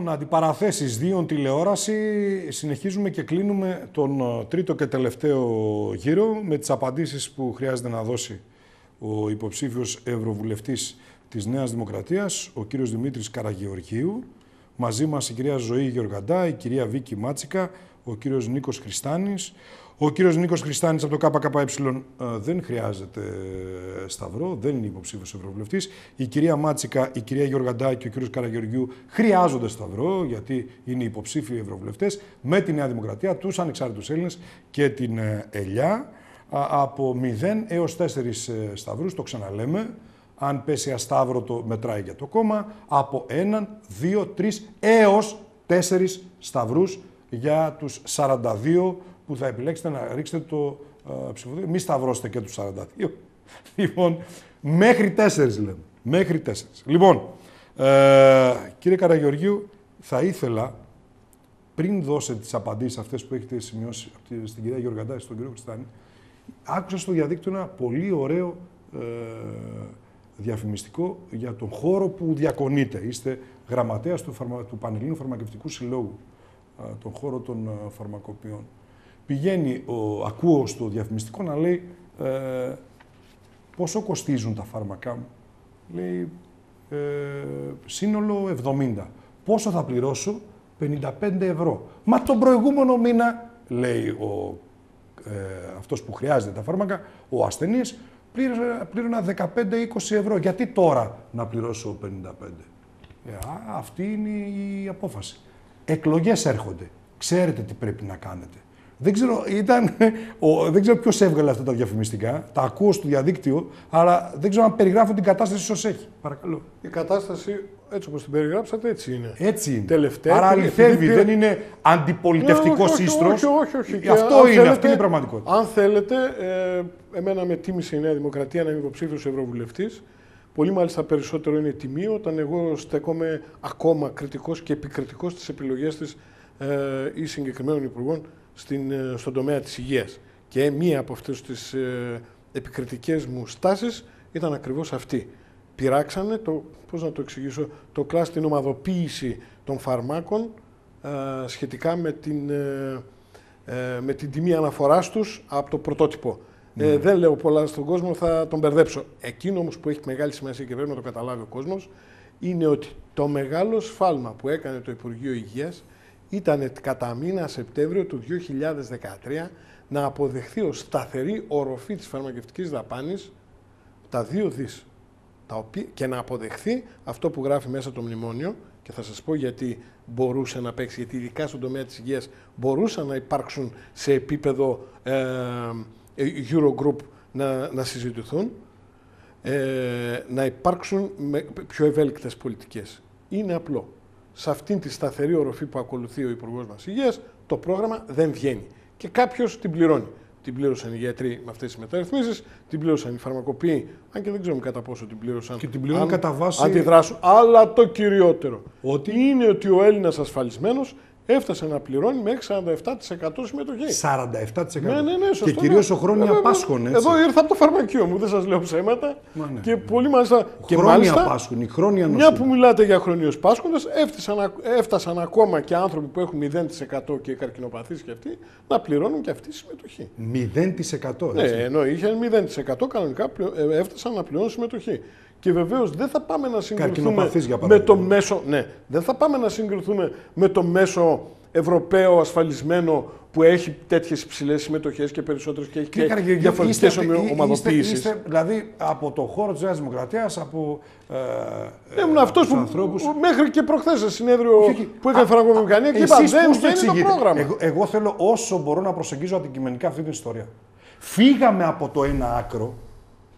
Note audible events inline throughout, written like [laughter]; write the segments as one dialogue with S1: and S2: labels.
S1: Λοιπόν, αντιπαραθέσεις δύο τηλεόραση. Συνεχίζουμε και κλείνουμε τον ε, τρίτο και τελευταίο γύρο με τις απαντήσεις που χρειάζεται να δώσει ο υποψήφιος ευρωβουλευτής της Νέας Δημοκρατίας, ο κύριος Δημήτρης Καραγεωργίου. Μαζί μας η κυρία Ζωή Γεωργαντά, η κυρία Βίκη Μάτσικα, ο κύριος Νίκος Χριστάνης, ο κύριος Νίκος Χριστάνης από το ΚΚΕ δεν χρειάζεται σταυρό, δεν είναι υποψήφιος ευρωβουλευτής. Η κυρία Μάτσικα, η κυρία Γιωργαντά και ο κύριος Καραγεωργιού χρειάζονται σταυρό, γιατί είναι υποψήφιοι ευρωβουλευτές με τη Νέα Δημοκρατία, τους ανεξάρτητους Έλληνες και την ε, ΕΛΙΑ. Από 0 έως 4 ε, σταυρούς, το ξαναλέμε, αν πέσει ασταύρωτο μετράει για το κόμμα, από 1, 2, 3 έως 4 σταυρούς για τους 42 που θα επιλέξετε να ρίξετε το uh, ψηφοδέλτιο. Μη σταυρώστε και τους 42. [laughs] λοιπόν, μέχρι 4 λέμε. Μέχρι 4. Λοιπόν, ε, κύριε Καραγεωργίου, θα ήθελα πριν δώσετε τις απαντήσεις αυτές που έχετε σημειώσει στην κυρία Γιωργαντά και στον κύριο Χριστάνη, άκουσα στο διαδίκτυο ένα πολύ ωραίο ε, διαφημιστικό για τον χώρο που διακονείτε. Είστε γραμματέας του, φαρμα... του Πανελλήνου Φαρμακευτικού Συλλόγου, ε, τον χώρο των ε, φαρμακοποιών πηγαίνει, ο, ακούω στο διαφημιστικό να λέει ε, πόσο κοστίζουν τα φάρμακά μου. Λέει ε, σύνολο 70. Πόσο θα πληρώσω, 55 ευρώ. Μα τον προηγούμενο μήνα, λέει ο, ε, αυτός που χρειάζεται τα φάρμακα, ο ασθενής, πλήρωνα 15-20 ευρώ. Γιατί τώρα να πληρώσω 55. Ε, αυτή είναι η απόφαση. Εκλογές έρχονται. Ξέρετε τι πρέπει να κάνετε. Δεν ξέρω, ήταν, ο, δεν ξέρω ποιος έβγαλε αυτά τα διαφημιστικά. Τα ακούω στο διαδίκτυο, αλλά δεν ξέρω αν περιγράφω την κατάσταση όσο έχει. Παρακαλώ.
S2: Η κατάσταση, έτσι όπως την περιγράψατε, έτσι είναι.
S1: Έτσι είναι.
S2: Τελευταία.
S1: Άρα αληθεύει, δεν είναι αντιπολιτευτικός
S2: όχι,
S1: σύστρος.
S2: Όχι, όχι, όχι.
S1: Αυτό είναι, αυτή είναι η πραγματικότητα.
S2: Αν θέλετε, ε, εμένα με τίμησε η Νέα Δημοκρατία να είμαι υποψήφιος ευρωβουλευτής. Πολύ μάλιστα περισσότερο είναι τιμή όταν εγώ στέκομαι ακόμα κριτικός και επικριτικός στις επιλογές της ε, ή συγκεκριμένων υπουργών στην, ε, στον τομέα της υγείας. Και μία από αυτές τις ε, επικριτικές μου στάσεις ήταν ακριβώς αυτή. Πειράξανε, το, πώς να το εξηγήσω, το κλάσ την ομαδοποίηση των φαρμάκων ε, σχετικά με την, ε, με την τιμή αναφοράς τους από το πρωτότυπο. Ε, ναι. δεν λέω πολλά στον κόσμο, θα τον μπερδέψω. Εκείνο όμως που έχει μεγάλη σημασία και πρέπει να το καταλάβει ο κόσμος, είναι ότι το μεγάλο σφάλμα που έκανε το Υπουργείο Υγείας ήταν κατά μήνα Σεπτέμβριο του 2013 να αποδεχθεί ως σταθερή οροφή της φαρμακευτικής δαπάνης τα δύο δις. Τα οποία, και να αποδεχθεί αυτό που γράφει μέσα το μνημόνιο και θα σας πω γιατί μπορούσε να παίξει, γιατί ειδικά στον τομέα της υγείας μπορούσαν να υπάρξουν σε επίπεδο ε, ε Eurogroup να, να συζητηθούν, ε, να υπάρξουν με πιο ευέλικτες πολιτικές. Είναι απλό σε αυτήν τη σταθερή οροφή που ακολουθεί ο Υπουργός μας Υγείας, το πρόγραμμα δεν βγαίνει. Και κάποιος την πληρώνει. Την πλήρωσαν οι γιατροί με αυτές τις μεταρρυθμίσεις, την πλήρωσαν οι φαρμακοποιοί, αν και δεν ξέρουμε κατά πόσο την πλήρωσαν.
S1: Και την πληρώνουν κατά βάση.
S2: Αντιδράσουν. Αλλά το κυριότερο ότι... είναι ότι ο Έλληνας ασφαλισμένος έφτασε να πληρώνει μέχρι 47% συμμετοχή.
S1: 47%.
S2: Ναι, ναι, ναι, σωστό,
S1: και κυρίω ο χρόνια Πάσχων. Έτσι.
S2: Εδώ ήρθα από το φαρμακείο μου, δεν σας λέω ψέματα.
S1: Μα, ναι.
S2: Και πολύ μάλιστα.
S1: Και μάλιστα, Πάσχων, η χρόνια
S2: Μια που μιλάτε για χρόνιους Πάσχοντες, έφτασαν, έφτασαν ακόμα και άνθρωποι που έχουν 0% και καρκινοπαθείς και αυτοί να πληρώνουν και αυτή συμμετοχή.
S1: 0%.
S2: Ναι, ενώ είχε 0% κανονικά ε, έφτασαν να πληρώνουν συμμετοχή. Και βεβαίως δεν θα πάμε να συγκριθούμε με το μέσο. Ναι, δεν θα πάμε να συγκριθούμε με το μέσο Ευρωπαίο ασφαλισμένο που έχει τέτοιες υψηλές συμμετοχές και περισσότερες και έχει και, και διαφορετικές ομαδοποίησεις.
S1: Δηλαδή από το χώρο της Νέας Δημοκρατίας, από.
S2: Ε, Ήμουν αυτός που ανθρώπους... μέχρι και προχθές σε συνέδριο που έκανε φαρμακοβιομηχανία και είπα δεν βγαίνει το πρόγραμμα.
S1: Εγώ, εγώ θέλω όσο μπορώ να προσεγγίζω αντικειμενικά αυτή την ιστορία. Φύγαμε από το ένα άκρο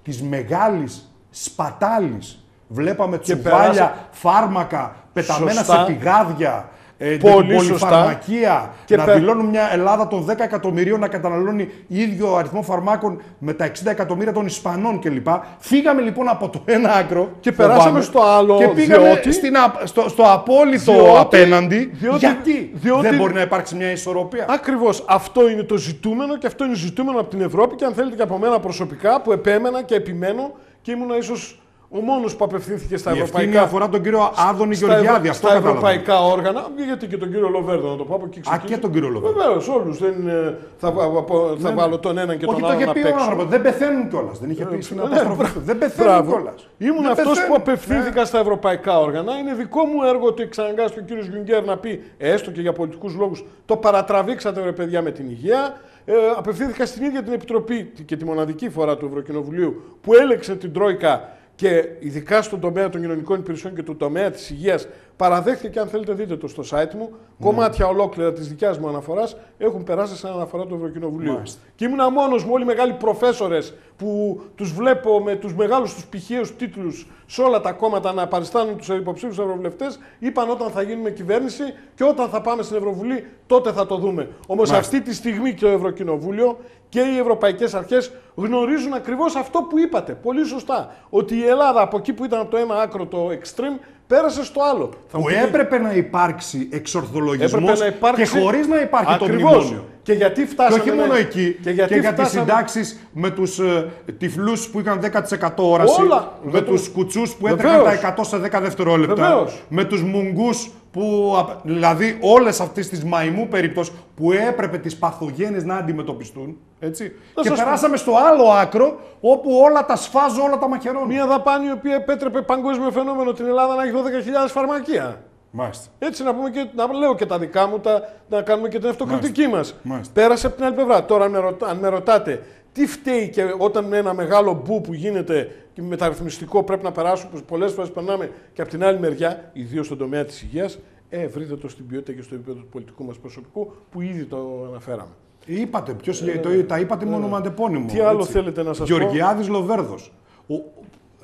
S1: της μεγάλης σπατάλης. Βλέπαμε τσουβάλια, φάρμακα πεταμένα σε πηγάδια, ε, Πολύ πολυφαρμακεία, και να πε... δηλώνουν μια Ελλάδα των 10 εκατομμυρίων να καταναλώνει ίδιο αριθμό φαρμάκων με τα 60 εκατομμύρια των Ισπανών κλπ. Φύγαμε λοιπόν από το ένα άκρο
S2: και περάσαμε στο άλλο.
S1: Και πήγαμε διότι... στην, στο, στο απόλυτο διότι... απέναντι. Διότι... Γιατί; διότι... δεν μπορεί να υπάρξει μια ισορροπία.
S2: Ακριβώς. Αυτό είναι το ζητούμενο και αυτό είναι ζητούμενο από την Ευρώπη και αν θέλετε και από μένα προσωπικά που επέμενα και επιμένω και ήμουν ίσως ο μόνος που απευθύνθηκε στα
S1: Η ευθύνη
S2: ευρωπαϊκά.
S1: αφορά τον κύριο Άδωνη
S2: στα
S1: Γεωργιάδη.
S2: ευρω-
S1: Αυτό
S2: στα
S1: καταλαβαίνω.
S2: ευρωπαϊκά όργανα, γιατί και τον κύριο Λοβέρδο να το πω από εκεί
S1: Α,
S2: ξεκίνησε.
S1: και τον κύριο Λοβέρδο.
S2: Βεβαίως, όλους. Δεν ε, θα, βα- βα- θα
S1: Ναι,
S2: βάλω τον έναν και
S1: Όχι,
S2: τον
S1: το είχε
S2: άλλον
S1: πει
S2: απ'
S1: ο
S2: έξω.
S1: άνθρωπος. Δεν πεθαίνουν κιόλας. Δεν είχε πει στην
S2: Ναι,
S1: απόστροφη
S2: μπράβο.
S1: του. Δεν πεθαίνουν
S2: Μπράβο.
S1: κιόλας.
S2: Ήμουν αυτός που απευθύνθηκα στα ευρωπαϊκά όργανα. Είναι δικό μου έργο ότι εξαναγκάστηκε ο κύριος Γιουγκέρ να πει, έστω και για πολιτικούς λόγους, το παρατραβήξατε ρε παιδιά με την υγεία. Ε, απευθύνθηκα στην ίδια την Επιτροπή και τη μοναδική φορά του Ευρωκοινοβουλίου που έλεξε την Τρόικα και ειδικά στον τομέα των κοινωνικών υπηρεσιών και του τομέα της υγείας παραδέχθηκε και αν θέλετε δείτε το στο site μου, κομμάτια ολόκληρα της δικιάς μου αναφοράς έχουν περάσει σαν αναφορά του Ευρωκοινοβουλίου.
S1: Μάλιστα.
S2: Και ήμουν μόνος μου, όλοι οι μεγάλοι προφέσορες που τους βλέπω με τους μεγάλους τους πηχαίους τίτλους σε όλα τα κόμματα να παριστάνουν τους υποψήφιους ευρωβουλευτές, είπαν όταν θα γίνουμε κυβέρνηση και όταν θα πάμε στην Ευρωβουλή, τότε θα το δούμε. Όμως
S1: Μάλιστα.
S2: αυτή τη στιγμή και το Ευρωκοινοβούλιο και οι ευρωπαϊκές αρχές γνωρίζουν ακριβώς αυτό που είπατε. Πολύ σωστά. Ότι η Ελλάδα από εκεί που ήταν από το ένα άκρο το extreme πέρασε στο άλλο. Θα μου
S1: Που
S2: πείτε,
S1: έπρεπε να υπάρξει εξορθολογισμός
S2: έπρεπε να υπάρξει.
S1: και χωρίς να υπάρχει το
S2: Ακριβώς.
S1: μνημόνιο.
S2: Και γιατί
S1: Και
S2: φτάσαμε.
S1: όχι μόνο
S2: να-
S1: εκεί, και,
S2: γιατί
S1: για τις
S2: φτάσαμε-
S1: συντάξεις με τους ε, τυφλούς που είχαν 10% όραση,
S2: Όλα.
S1: με
S2: Βεβαίως.
S1: τους κουτσούς που
S2: Βεβαίως.
S1: έτρεχαν τα 100 σε 10 δευτερόλεπτα,
S2: Βεβαίως.
S1: με τους μουγγούς που, α, δηλαδή όλες αυτές τις μαϊμού περιπτώσεις που έπρεπε τις παθογένειες να αντιμετωπιστούν, έτσι,
S2: Να
S1: και
S2: σας πω.
S1: περάσαμε στο άλλο άκρο όπου όλα τα σφάζω, όλα τα μαχαιρώνω.
S2: Μια δαπάνη η οποία επέτρεπε παγκόσμιο φαινόμενο την Ελλάδα να έχει 12.000 φαρμακεία.
S1: Μάλιστα.
S2: Έτσι να πούμε και να λέω και τα δικά μου, τα, να κάνουμε και την αυτοκριτική μας.
S1: Μάλιστα.
S2: Πέρασε από την άλλη πλευρά. Τώρα, αν με, ρωτα- αν με ρωτάτε, τι φταίει και όταν με ένα μεγάλο μπου που γίνεται και μεταρρυθμιστικό πρέπει να περάσουμε, που πολλές φορές περνάμε και από την άλλη μεριά, ιδίως στον τομέα της υγείας, ε, βρείτε το στην ποιότητα και στο επίπεδο του πολιτικού μας προσωπικού που ήδη το αναφέραμε.
S1: Είπατε, ποιος, το, τα είπατε μόνο με αντεπώνυμο.
S2: Ε, Τι άλλο θέλετε να σας πω;
S1: Γεωργιάδης Λοβέρδος. Ο,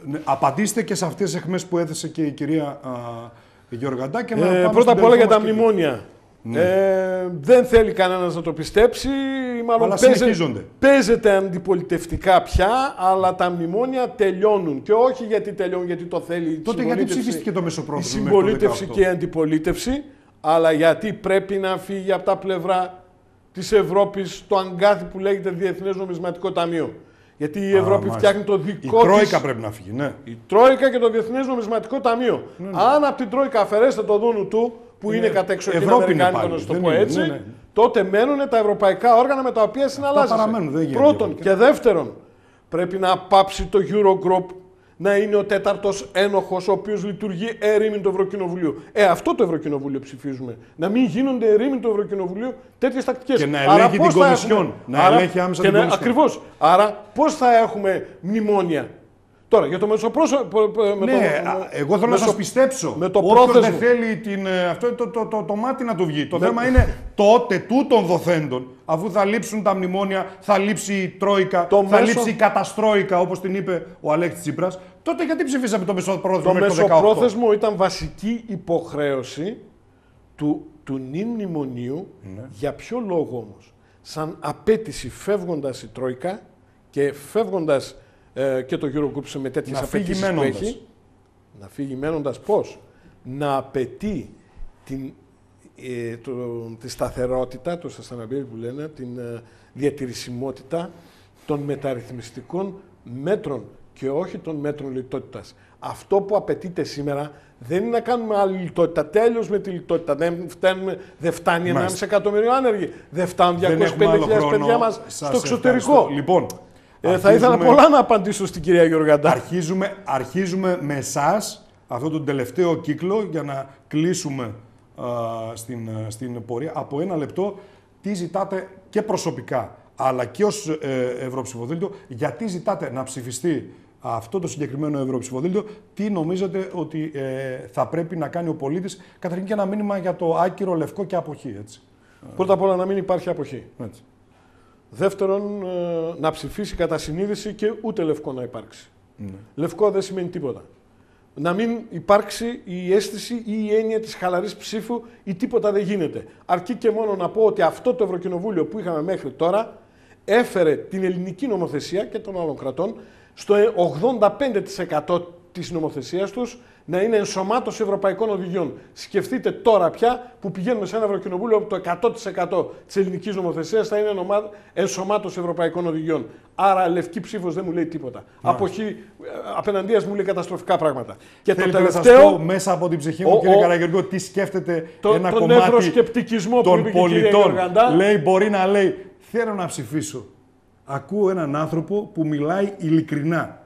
S1: ναι, απαντήστε και σε αυτές τις εχμές που έθεσε και η κυρία α, Γεωργαντά και να
S2: Ε,
S1: πάμε
S2: πρώτα
S1: στην
S2: απ' όλα για τα
S1: τελευταία μας
S2: μνημόνια. Ε, δεν θέλει κανένας να το πιστέψει, μάλλον
S1: Αλλά
S2: παίζε-
S1: συνεχίζονται.
S2: παίζεται αντιπολιτευτικά πια, αλλά τα μνημόνια τελειώνουν. Και όχι γιατί τελειώνουν, γιατί το θέλει η
S1: Τότε γιατί
S2: συμπολίτευση-
S1: ψηφίστηκε το
S2: η
S1: μεσοπρόθεσμο μέχρι το
S2: συμπολίτευση
S1: 18?
S2: και η αντιπολίτευση, αλλά γιατί πρέπει να φύγει από τα πλευρά της Ευρώπης το αγκάθι που λέγεται Διεθνές Νομισματικό Ταμείο. Γιατί η Ευρώπη
S1: μάλιστα.
S2: φτιάχνει το
S1: Η
S2: δικό
S1: Τρόικα
S2: της...
S1: πρέπει να φύγει, ναι.
S2: Η Τρόικα και το Διεθνές Νομισματικό Ταμείο. Αν από την Τρόικα αφαιρέσετε το δούνου του, που είναι,
S1: Είναι
S2: κατά εξοχήν
S1: Ευρώπη είναι
S2: Αμερικάνικο,
S1: πάλι,
S2: να σου το
S1: δεν
S2: πω
S1: είναι,
S2: έτσι,
S1: ναι, ναι.
S2: τότε μένουν τα ευρωπαϊκά όργανα με τα οποία συναλλάσσεσαι.
S1: παραμένουν, δεν γίνεται
S2: Πρώτον
S1: διαφορετικά.
S2: και δεύτερον, πρέπει να πάψει το Eurogroup να είναι ο τέταρτος ένοχος ο οποίος λειτουργεί ερήμην του Ευρωκοινοβουλίου. Ε, αυτό το Ευρωκοινοβούλιο ψηφίζουμε. Να μην γίνονται ερήμην του Ευρωκοινοβουλίου τέτοιες τακτικές.
S1: Και να ελέγχει την Κομισιόν. Να ελέγχει άμεσα την Κομισιόν.
S2: Ακριβώς. Άρα, πώς θα έχουμε μνημόνια. Τώρα, για το μεσοπρόσωπο. Με
S1: ναι,
S2: το,
S1: α, εγώ θέλω να
S2: μεσο-
S1: σας πιστέψω.
S2: με το
S1: Όποιος
S2: πρόθεσμο.
S1: δεν θέλει την, ε, αυτό είναι το, το, το, το μάτι να του βγει. Το θέμα είναι τότε τούτων δοθέντων. Αφού θα λείψουν τα μνημόνια, θα λείψει η Τρόικα,
S2: Το
S1: θα
S2: μέσο-
S1: λείψει η καταστρόικα, όπως την είπε ο Αλέκτης Τσίπρας, τότε γιατί ψηφίσαμε το μεσοπρόθεσμο
S2: Το
S1: μέχρι το 18.
S2: μεσοπρόθεσμο ήταν βασική υποχρέωση του, του νυν μνημονίου.
S1: Ναι.
S2: Για ποιο λόγο όμως; Σαν απέτηση φεύγοντας η Τρόικα και φεύγοντας ε, και το Eurogroup σε με τέτοιες
S1: Να φύγει
S2: απαιτήσεις που
S1: μένοντας.
S2: έχει. Να φύγει μένοντας πώς; Να απαιτεί την, ε, το, τη σταθερότητα, το sustainability που λένε, την ε, διατηρησιμότητα των μεταρρυθμιστικών μέτρων και όχι των μέτρων λιτότητας. Αυτό που απαιτείται σήμερα δεν είναι να κάνουμε άλλη λιτότητα. Τέλος με τη λιτότητα. Δεν, φτάνουμε, δεν φτάνει 1,5
S1: Μάλιστα.
S2: εκατομμύριο άνεργοι. Δεν φτάνουν 250.000
S1: Δεν έχουμε άλλο χρόνο.
S2: παιδιά μας
S1: Σας
S2: στο εξωτερικό.
S1: ευχαριστώ. Λοιπόν,
S2: Ε, θα ήθελα
S1: αρχίζουμε-
S2: πολλά να απαντήσω στην κυρία Γιωργαντά.
S1: Αρχίζουμε, αρχίζουμε με εσάς αυτό τον τελευταίο κύκλο για να κλείσουμε α, στην, α, στην πορεία. Από ένα λεπτό, τι ζητάτε και προσωπικά, αλλά και ως ε, Ευρωψηφοδέλτιο, γιατί ζητάτε να ψηφιστεί αυτό το συγκεκριμένο Ευρωψηφοδέλτιο, τι νομίζετε ότι ε, θα πρέπει να κάνει ο πολίτης, καταρχήν και ένα μήνυμα για το άκυρο λευκό και αποχή, έτσι.
S2: Πρώτα απ' όλα να μην υπάρχει αποχή.
S1: έτσι.
S2: Δεύτερον, ε, να ψηφίσει κατά συνείδηση και ούτε λευκό να υπάρξει. Λευκό δεν σημαίνει τίποτα. Να μην υπάρξει η αίσθηση ή η έννοια της χαλαρής ψήφου ή τίποτα δεν γίνεται. Αρκεί και μόνο να πω ότι αυτό το Ευρωκοινοβούλιο που είχαμε μέχρι τώρα έφερε την ελληνική νομοθεσία και των άλλων κρατών στο 85% της νομοθεσίας τους να είναι ενσωμάτωση ευρωπαϊκών οδηγιών. Σκεφτείτε τώρα πια που πηγαίνουμε σε ένα Ευρωκοινοβούλιο όπου το 100% της ελληνικής νομοθεσίας θα είναι ενσωμάτωση ευρωπαϊκών οδηγιών. Άρα λευκή ψήφος δεν μου λέει τίποτα. Ναι. Αποχή ε, απέναντίας μου λέει καταστροφικά πράγματα.
S1: Και το τελευταίο. Να μέσα από την ψυχή μου, ο, κύριε Καραγεωργίου, τι σκέφτεται
S2: το,
S1: ένα
S2: τον
S1: κομμάτι
S2: των
S1: που πολιτών. Λέει, μπορεί να λέει, θέλω να ψηφίσω. Ακούω έναν άνθρωπο που μιλάει ειλικρινά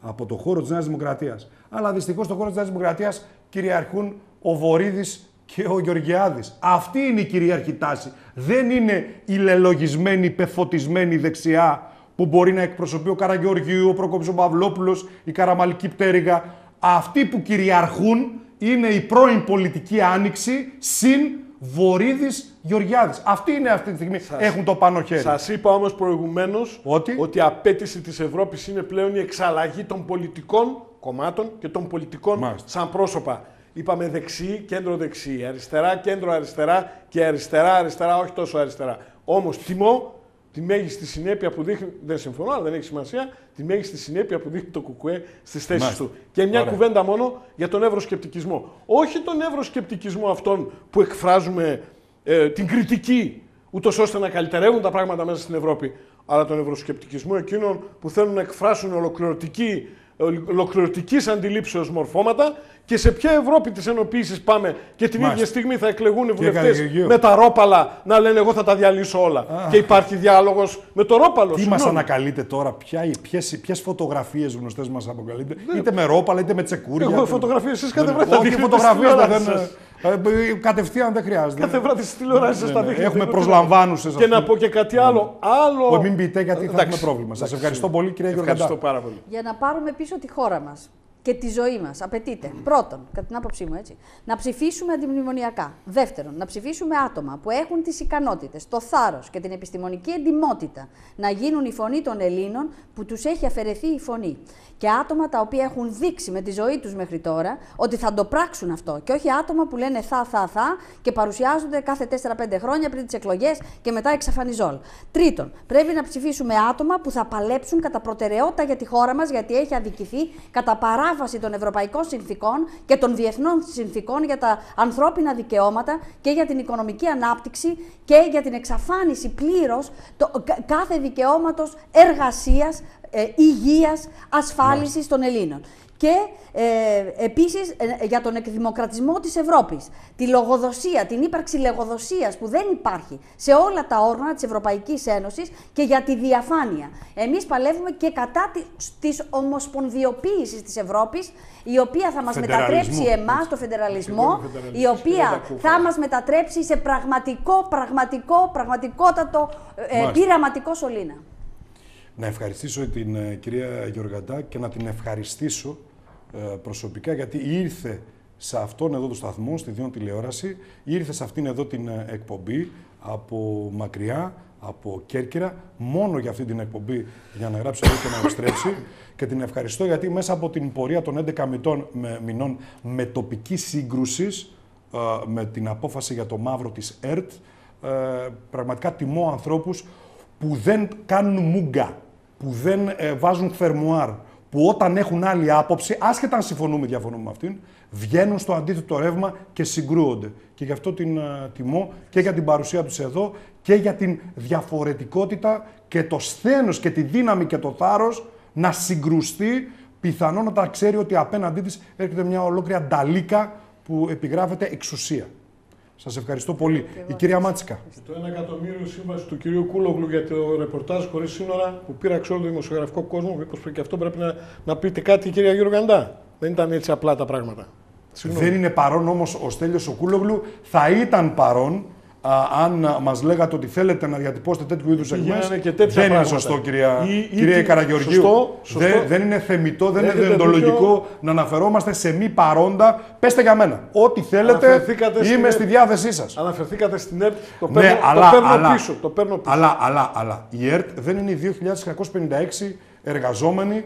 S1: από το χώρο της Νέας Δημοκρατίας. Αλλά δυστυχώς στο χώρο της Νέας Δημοκρατίας κυριαρχούν ο Βορύδης και ο Γεωργιάδης. Αυτή είναι η κυρίαρχη τάση. Δεν είναι η λελογισμένη, πεφωτισμένη δεξιά που μπορεί να εκπροσωπεί ο Καραγεωργίου, ο Προκόψο Παυλόπουλος, η Καραμαλική Πτέρυγα. Αυτοί που κυριαρχούν είναι η πρώην πολιτική άνοιξη συν Βορύδης Γεωργιάδης. Αυτοί είναι αυτή τη στιγμή. Έχουν το πάνω χέρι.
S2: Σας είπα όμως προηγουμένως ότι; ότι η απέτηση της Ευρώπης είναι πλέον η εξαλλαγή των πολιτικών κομμάτων και των πολιτικών Μάλιστα. σαν πρόσωπα. Είπαμε δεξί, κέντρο δεξί, αριστερά, κέντρο αριστερά και αριστερά, αριστερά, όχι τόσο αριστερά. Όμως τιμώ τη μέγιστη συνέπεια που δείχνει. Δεν συμφωνώ, αλλά δεν έχει σημασία. Τη μέγιστη συνέπεια που δείχνει το Κουκουέ στις θέσεις του. Και μια Ωραία. κουβέντα μόνο για τον ευρωσκεπτικισμό. Όχι τον ευρωσκεπτικισμό αυτόν που εκφράζουμε ε, την κριτική, ούτως ώστε να καλυτερεύουν τα πράγματα μέσα στην Ευρώπη, αλλά τον ευρωσκεπτικισμό εκείνων που θέλουν να εκφράσουν ολοκληρωτική ολοκληρωτική αντιλήψεω μορφώματα και σε ποια Ευρώπη της ενοποίησης πάμε και την ίδια στιγμή θα εκλεγούν οι βουλευτές με τα ρόπαλα να λένε Εγώ θα τα διαλύσω όλα. Και υπάρχει διάλογος με το ρόπαλο.
S1: Τι μας ανακαλείτε τώρα, ποιες φωτογραφίες γνωστές μας αποκαλείτε, ναι. είτε με ρόπαλα είτε με τσεκούρια.
S2: Εγώ φωτογραφίες, εσείς κάθε βράδυ
S1: Όχι, φωτογραφίες δεν. Ε, κατευθείαν δεν χρειάζεται.
S2: Κάθε βράδυ στις τηλεοράσεις
S1: ναι,
S2: τα
S1: ναι. δείχνετε. Έχουμε προσλαμβάνουσες.
S2: Και να πω και κάτι άλλο. άλλο...
S1: Μην πείτε γιατί θα έχουμε πρόβλημα. Σας ευχαριστώ πολύ, κυρία Γιώργο.
S2: Ευχαριστώ πάρα πολύ.
S3: Για να πάρουμε πίσω τη χώρα μας και τη ζωή μας. Απαιτείται, πρώτον, κατά την άποψή μου, έτσι, να ψηφίσουμε αντιμνημονιακά. Δεύτερον, να ψηφίσουμε άτομα που έχουν τις ικανότητες, το θάρρος και την επιστημονική εντυμότητα να γίνουν η φωνή των Ελλήνων που τους έχει αφαιρεθεί η φωνή. Και άτομα τα οποία έχουν δείξει με τη ζωή τους μέχρι τώρα ότι θα το πράξουν αυτό. Και όχι άτομα που λένε θα, θα, θα και παρουσιάζονται κάθε 4-5 χρόνια πριν τις εκλογές και μετά εξαφανιζόλ. Τρίτον, πρέπει να ψηφίσουμε άτομα που θα παλέψουν κατά προτεραιότητα για τη χώρα μας, γιατί έχει αδικηθεί κατά παράβαση παράβαση των ευρωπαϊκών συνθήκων και των διεθνών συνθήκων για τα ανθρώπινα δικαιώματα και για την οικονομική ανάπτυξη και για την εξαφάνιση πλήρως κάθε δικαιώματος εργασίας, ε, υγείας, ασφάλισης των Ελλήνων και ε, επίσης ε, για τον εκδημοκρατισμό της Ευρώπης. Τη λογοδοσία, την ύπαρξη λογοδοσίας που δεν υπάρχει σε όλα τα όργανα της Ευρωπαϊκής Ένωσης και για τη διαφάνεια. Εμείς παλεύουμε και κατά της ομοσπονδιοποίησης της Ευρώπης, η οποία θα μας μετατρέψει εμάς, το φεντεραλισμό, η οποία θα μας μετατρέψει σε πραγματικό, πραγματικό, πραγματικότατο, ε, πειραματικό σωλήνα.
S1: Να ευχαριστήσω την ε, κυρία Γιωργαντά και να την ευχαριστήσω ε, προσωπικά γιατί ήρθε σε αυτόν εδώ το σταθμό, στη Διόν Τηλεόραση, ήρθε σε αυτήν εδώ την ε, εκπομπή από μακριά, από Κέρκυρα, μόνο για αυτή την εκπομπή για να γράψει εδώ και να επιστρέψει. Και την ευχαριστώ γιατί μέσα από την πορεία των 11 μηνών με, μηνών με τοπική σύγκρουση, με την απόφαση για το μαύρο της ΕΡΤ, πραγματικά τιμώ ανθρώπους που δεν κάνουν μούγκα που δεν ε, βάζουν θερμουάρ, που όταν έχουν άλλη άποψη, άσχετα αν συμφωνούμε ή διαφωνούμε με αυτήν, βγαίνουν στο αντίθετο ρεύμα και συγκρούονται. Και γι' αυτό την uh, τιμώ και για την παρουσία τους εδώ και για την διαφορετικότητα και το σθένος και τη δύναμη και το θάρρος να συγκρουστεί πιθανόν όταν ξέρει ότι απέναντί της έρχεται μια ολόκληρη ανταλίκα που επιγράφεται εξουσία. Σας ευχαριστώ πολύ. Η κυρία Μάτσικα.
S2: Το 1 εκατομμύριο σύμβαση του κυρίου Κούλογλου για το ρεπορτάζ χωρίς σύνορα που πήραξε όλο το δημοσιογραφικό κόσμο, μήπως και αυτό πρέπει να, να πείτε κάτι, κυρία Γιώργαντά. Δεν ήταν έτσι απλά τα πράγματα.
S1: Δεν είναι παρόν όμως ο Στέλιος ο Κούλογλου. Θα ήταν παρόν αν μας λέγατε ότι θέλετε να διατυπώσετε τέτοιου είδους εκμέσεις. Δεν είναι σωστό, κυρία, ή, κυρία Καραγεωργίου. Σωστό, σωστό. Δεν, δεν είναι θεμητό, δεν είναι διοντολογικό να αναφερόμαστε σε μη παρόντα. Πέστε για μένα. Ό,τι θέλετε, είμαι στη διάθεσή σας.
S2: Αναφερθήκατε στην ΕΡΤ. Το ναι, παίρνω, αλλά, το παίρνω αλλά, πίσω. Το παίρνω πίσω.
S1: Αλλά, αλλά, αλλά η ΕΡΤ δεν είναι οι 2.656 εργαζόμενοι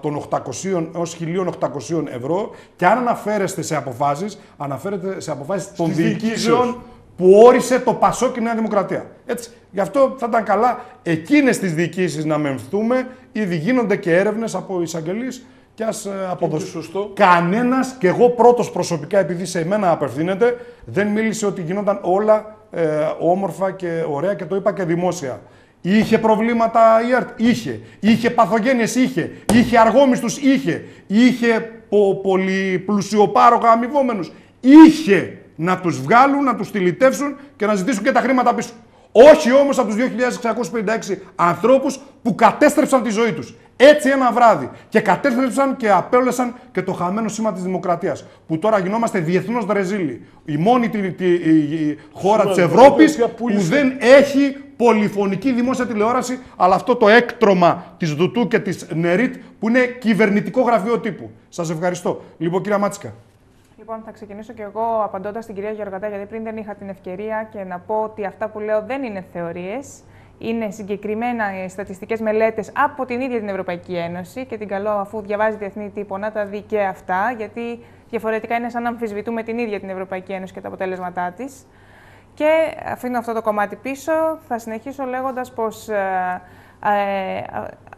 S1: των 800 έως 1.800 ευρώ και αν αναφέρεστε σε αποφάσεις, αναφέρετε σε αποφάσεις των διοικήσεων που όρισε το Πασό και η Νέα Δημοκρατία. Έτσι. Γι' αυτό θα ήταν καλά εκείνες τις διοικήσεις να μεμφθούμε. Ήδη γίνονται και έρευνες από εισαγγελείς και ας ε, αποδοθεί.
S2: σωστό.
S1: Κανένας, και εγώ πρώτος προσωπικά, επειδή σε εμένα απευθύνεται, δεν μίλησε ότι γινόταν όλα ε, όμορφα και ωραία και το είπα και δημόσια. Είχε προβλήματα η ΕΡΤ, είχε. Είχε παθογένειες, είχε. Είχε αργόμιστους, είχε. Είχε πο, πολυπλουσιοπάρογα αμοιβόμενους. Είχε να τους βγάλουν, να τους στυλιτεύσουν και να ζητήσουν και τα χρήματα πίσω. Όχι όμως από τους 2.656 ανθρώπους που κατέστρεψαν τη ζωή τους. Έτσι ένα βράδυ. Και κατέστρεψαν και απέλεσαν και το χαμένο σήμα της δημοκρατίας. Που τώρα γινόμαστε διεθνώς δρεζίλοι. Η μόνη τη, τη, η, χώρα της Ευρώπης που δεν έχει πολυφωνική δημόσια τηλεόραση, αλλά αυτό το έκτρωμα της Δουτού και της Νερίτ που είναι κυβερνητικό γραφείο τύπου. Σας ευχαριστώ. Λοιπόν, κύριε Μάτσικα.
S4: Λοιπόν, θα ξεκινήσω και εγώ απαντώντας στην κυρία Γεωργατά, γιατί πριν δεν είχα την ευκαιρία και να πω ότι αυτά που λέω δεν είναι θεωρίες. Είναι συγκεκριμένα στατιστικές μελέτες από την ίδια την Ευρωπαϊκή Ένωση και την καλό αφού διαβάζει διεθνή τύπο να τα δει και αυτά, γιατί διαφορετικά είναι σαν να αμφισβητούμε την ίδια την Ευρωπαϊκή Ένωση και τα αποτέλεσματά της. Και αφήνω αυτό το κομμάτι πίσω. Θα συνεχίσω λέγοντας πως ε, ε,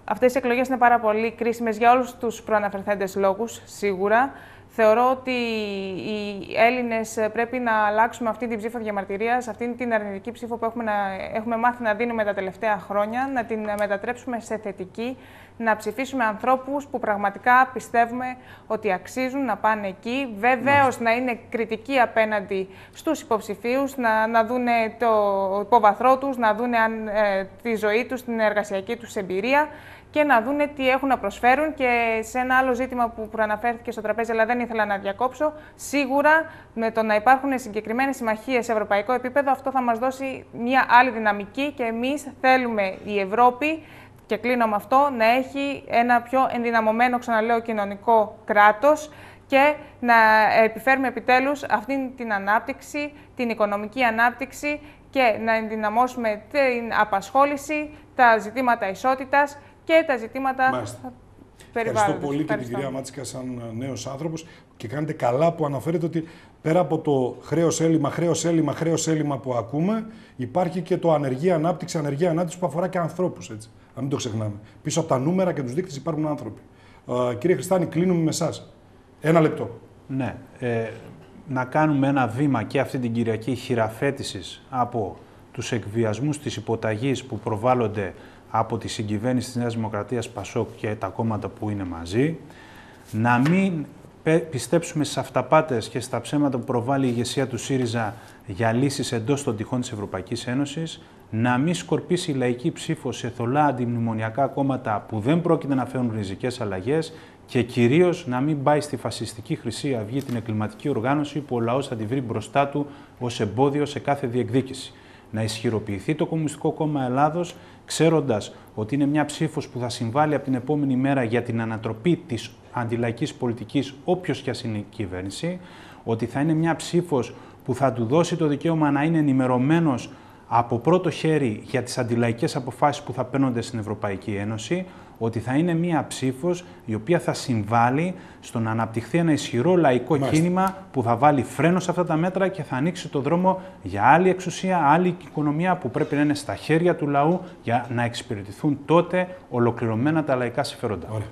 S4: αυτές οι εκλογές είναι πάρα πολύ κρίσιμες για όλους τους προαναφερθέντες λόγους, σίγουρα. Θεωρώ ότι οι Έλληνες πρέπει να αλλάξουμε αυτή την ψήφο διαμαρτυρίας, αυτή την αρνητική ψήφο που έχουμε, να, έχουμε μάθει να δίνουμε τα τελευταία χρόνια, να την μετατρέψουμε σε θετική, να ψηφίσουμε ανθρώπους που πραγματικά πιστεύουμε ότι αξίζουν να πάνε εκεί. Βεβαίως να είναι κριτικοί απέναντι στους υποψηφίους, να, να δουν το υπόβαθρό τους, να δουν ε, τη ζωή τους, την εργασιακή τους εμπειρία και να δούνε τι έχουν να προσφέρουν. Και σε ένα άλλο ζήτημα που προαναφέρθηκε στο τραπέζι, αλλά δεν ήθελα να διακόψω, σίγουρα με το να υπάρχουν συγκεκριμένες συμμαχίες σε ευρωπαϊκό επίπεδο, αυτό θα μας δώσει μια άλλη δυναμική και εμείς θέλουμε η Ευρώπη. Και κλείνω με αυτό, να έχει ένα πιο ενδυναμωμένο, ξαναλέω, κοινωνικό κράτος και να επιφέρουμε επιτέλους αυτή την ανάπτυξη, την οικονομική ανάπτυξη και να ενδυναμώσουμε την απασχόληση, τα ζητήματα ισότητας και τα ζητήματα
S1: Μάλιστα. Ευχαριστώ πολύ και την κυρία Μάτσικα σαν νέος άνθρωπος και κάνετε καλά που αναφέρετε ότι πέρα από το χρέος έλλειμμα, χρέος έλλειμμα, χρέος έλλειμμα που ακούμε, υπάρχει και το ανεργία ανάπτυξη, ανεργία ανάπτυξη που αφορά και ανθρώπους, έτσι. Να μην το ξεχνάμε. Πίσω από τα νούμερα και τους δείκτες υπάρχουν άνθρωποι. Ε, κύριε Χριστάνη, κλείνουμε με εσάς. Ένα λεπτό.
S5: Ναι. Ε, να κάνουμε ένα βήμα και αυτή την Κυριακή χειραφέτησης από τους εκβιασμούς της υποταγής που προβάλλονται από τη συγκυβέρνηση της Νέας Δημοκρατίας Πασόκ και τα κόμματα που είναι μαζί, να μην πιστέψουμε στις αυταπάτες και στα ψέματα που προβάλλει η ηγεσία του ΣΥΡΙΖΑ για λύσεις εντός των τυχών της Ευρωπαϊκής Ένωσης, να μην σκορπίσει η λαϊκή ψήφο σε θολά αντιμνημονιακά κόμματα που δεν πρόκειται να φέρουν ριζικές αλλαγές και κυρίως να μην πάει στη φασιστική Χρυσή Αυγή την εγκληματική οργάνωση που ο λαός θα τη βρει μπροστά του ως εμπόδιο σε κάθε διεκδίκηση. Να ισχυροποιηθεί το Κομμουνιστικό Κόμμα Ελλάδος ξέροντας ότι είναι μια ψήφος που θα συμβάλλει από την επόμενη μέρα για την ανατροπή της αντιλαϊκής πολιτικής, όποιος και ας είναι η κυβέρνηση, ότι θα είναι μια ψήφος που θα του δώσει το δικαίωμα να είναι ενημερωμένος από πρώτο χέρι για τις αντιλαϊκές αποφάσεις που θα παίρνονται στην Ευρωπαϊκή Ένωση, ότι θα είναι μία ψήφος η οποία θα συμβάλλει στο να αναπτυχθεί ένα ισχυρό λαϊκό κίνημα που θα βάλει φρένο σε αυτά τα μέτρα και θα ανοίξει το δρόμο για άλλη εξουσία, άλλη οικονομία που πρέπει να είναι στα χέρια του λαού για να εξυπηρετηθούν τότε ολοκληρωμένα τα λαϊκά συμφέροντα.
S1: Ωραία.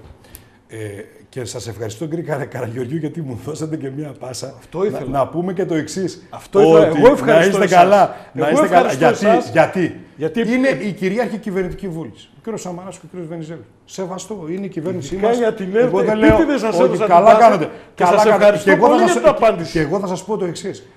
S1: Ε, και σας ευχαριστώ κύριε Καρα, Καραγιοριού γιατί μου δώσατε και μία πάσα.
S2: Αυτό ήθελα.
S1: Να, να πούμε και το εξής.
S2: Αυτό ήθελα. Εγώ ευχαριστώ.
S1: Να είστε καλά. Να είστε καλά. Γιατί, γιατί, γιατί, είναι η κυρίαρχη κυβερνητική βούληση. Ο κύριος Σαμαράς και ο κύριος Βενιζέλο. Σεβαστό. Είναι η κυβέρνησή μας.
S2: για την ΕΡΤ.
S1: Εγώ δεν λέω ότι καλά κάνετε. Καλά κάνετε. Και εγώ θα σα και εγώ θα σας πω το εξής.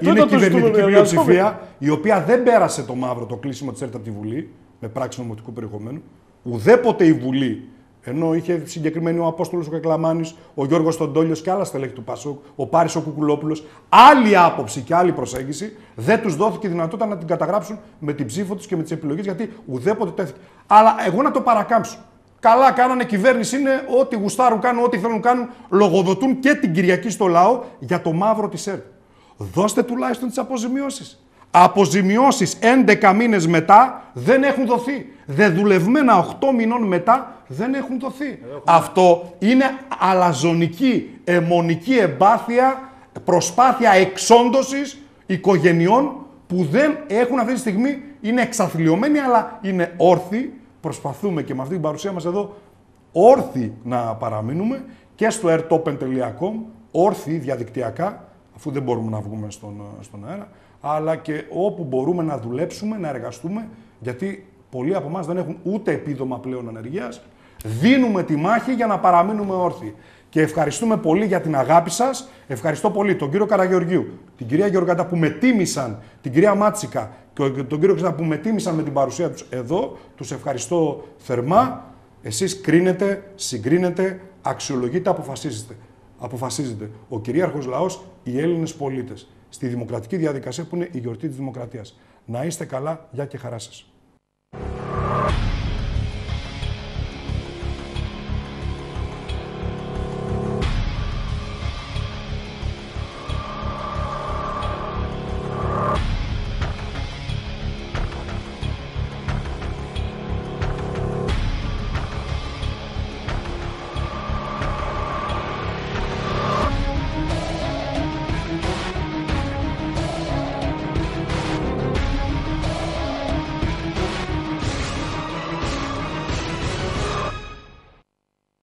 S1: Είναι η κυβερνητική πλειοψηφία η οποία δεν πέρασε το μαύρο το κλείσιμο της ΕΡΤ από τη Βουλή με πράξη νομοτικού περιεχομένου. Ουδέποτε η Βουλή ενώ είχε συγκεκριμένη ο Απόστολος ο Κακλαμάνη, ο Γιώργος Τοντόλιο και άλλα στελέχη του Πασούκ, ο Πάρης ο Κουκουλόπουλος, άλλη άποψη και άλλη προσέγγιση, δεν τους δόθηκε η δυνατότητα να την καταγράψουν με την ψήφο τους και με τις επιλογές, γιατί ουδέποτε τέθηκε. Αλλά εγώ να το παρακάμψω. Καλά κάνανε κυβέρνηση, είναι ό,τι γουστάρουν, κάνουν ό,τι θέλουν κάνουν, λογοδοτούν και την Κυριακή στο λαό για το μαύρο της ΕΡΤ. Δώστε τουλάχιστον τις αποζημιώσεις. Αποζημιώσεις 11 μήνες μετά δεν έχουν δοθεί. Δεδουλευμένα 8 μηνών μετά δεν έχουν δοθεί. Αυτό είναι αλαζονική, αιμονική εμπάθεια, προσπάθεια εξόντωσης οικογενειών που δεν έχουν αυτή τη στιγμή, είναι εξαθλειωμένοι αλλά είναι όρθιοι. Προσπαθούμε και με αυτή την παρουσία μας εδώ όρθιοι να παραμείνουμε και στο airtopen.com, όρθιοι διαδικτυακά, αφού δεν μπορούμε να βγούμε στον, στον αέρα, αλλά και όπου μπορούμε να δουλέψουμε, να εργαστούμε, γιατί πολλοί από εμάς δεν έχουν ούτε επίδομα πλέον ανεργίας, δίνουμε τη μάχη για να παραμείνουμε όρθιοι. Και ευχαριστούμε πολύ για την αγάπη σας. Ευχαριστώ πολύ τον κύριο Καραγεωργίου, την κυρία Γεωργάτα που με τίμησαν, την κυρία Μάτσικα και τον κύριο Ξένα που με τίμησαν με την παρουσία τους εδώ. Τους ευχαριστώ θερμά. Εσείς κρίνετε, συγκρίνετε, αξιολογείτε, αποφασίζετε. Αποφασίζετε. Ο κυρίαρχος λαός, οι Έλληνες πολίτες. Στη δημοκρατική διαδικασία που είναι η γιορτή της Δημοκρατίας. Να είστε καλά, γεια και χαρά σας.